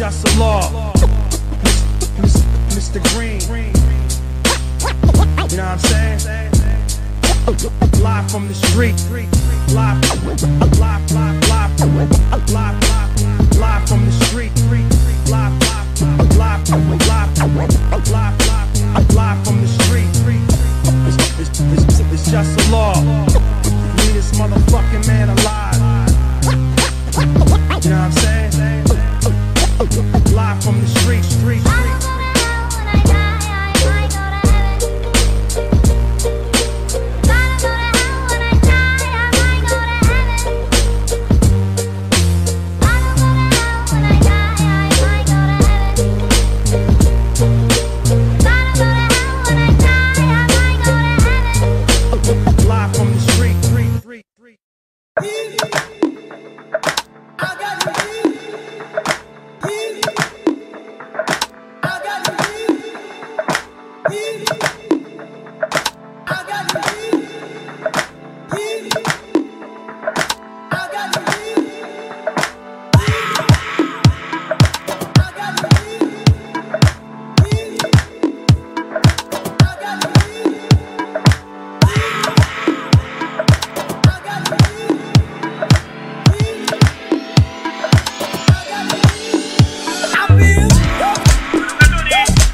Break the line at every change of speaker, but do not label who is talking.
just a law. Mr. Green. You know what I'm saying? Live from the street. Live, live, live, live, live, live, live from the street. Live,